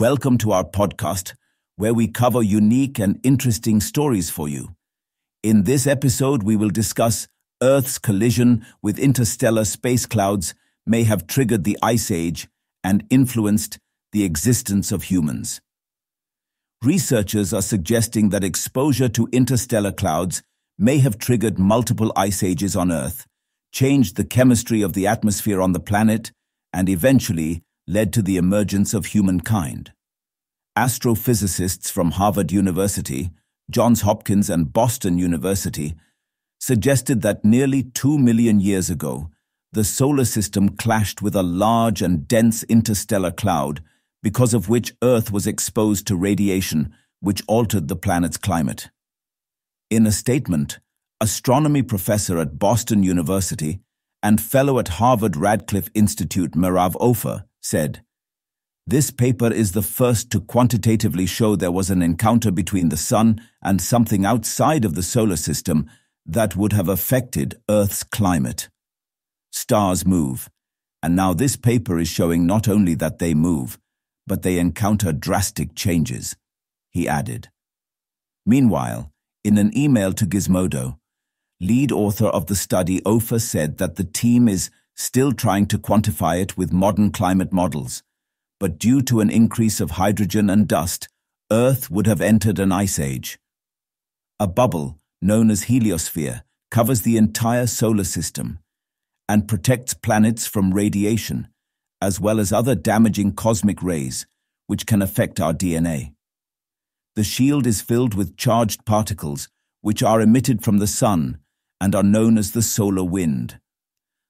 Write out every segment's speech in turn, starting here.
Welcome to our podcast, where we cover unique and interesting stories for you. In this episode, we will discuss Earth's collision with interstellar space clouds may have triggered the Ice Age and influenced the existence of humans. Researchers are suggesting that exposure to interstellar clouds may have triggered multiple ice ages on Earth, changed the chemistry of the atmosphere on the planet, and eventually led to the emergence of humankind. Astrophysicists from Harvard University, Johns Hopkins, and Boston University suggested that nearly two million years ago, the solar system clashed with a large and dense interstellar cloud, because of which Earth was exposed to radiation which altered the planet's climate. In a statement, astronomy professor at Boston University and fellow at Harvard Radcliffe Institute Merav Opher said, This paper is the first to quantitatively show there was an encounter between the Sun and something outside of the solar system that would have affected Earth's climate. Stars move, and now this paper is showing not only that they move, but they encounter drastic changes, he added. Meanwhile, in an email to Gizmodo, lead author of the study Opher said that the team is still trying to quantify it with modern climate models, but due to an increase of hydrogen and dust, Earth would have entered an ice age. A bubble, known as heliosphere, covers the entire solar system and protects planets from radiation, as well as other damaging cosmic rays, which can affect our DNA. The shield is filled with charged particles, which are emitted from the sun and are known as the solar wind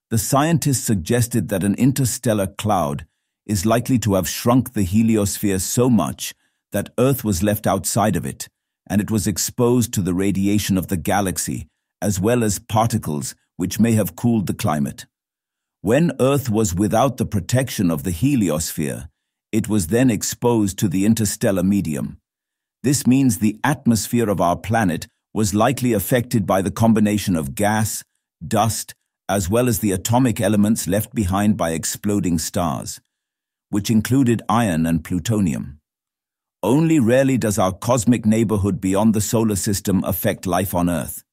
the scientists suggested that an interstellar cloud is likely to have shrunk the heliosphere so much that Earth was left outside of it, and it was exposed to the radiation of the galaxy, as well as particles which may have cooled the climate. When Earth was without the protection of the heliosphere, it was then exposed to the interstellar medium. This means the atmosphere of our planet was likely affected by the combination of gas, dust, as well as the atomic elements left behind by exploding stars, which included iron and plutonium. Only rarely does our cosmic neighborhood beyond the solar system affect life on Earth,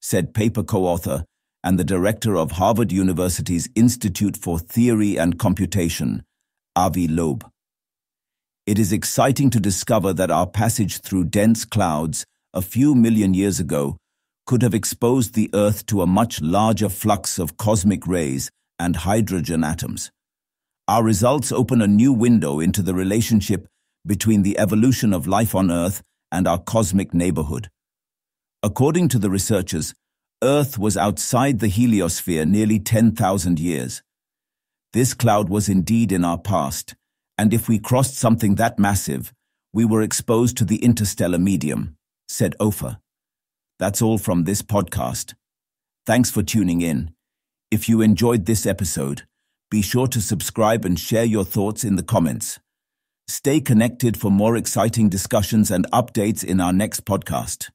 said paper co-author and the director of Harvard University's Institute for Theory and Computation, Avi Loeb. It is exciting to discover that our passage through dense clouds a few million years ago could have exposed the Earth to a much larger flux of cosmic rays and hydrogen atoms. Our results open a new window into the relationship between the evolution of life on Earth and our cosmic neighborhood. According to the researchers, Earth was outside the heliosphere nearly 10,000 years. This cloud was indeed in our past, and if we crossed something that massive, we were exposed to the interstellar medium, said Opher. That's all from this podcast. Thanks for tuning in. If you enjoyed this episode, be sure to subscribe and share your thoughts in the comments. Stay connected for more exciting discussions and updates in our next podcast.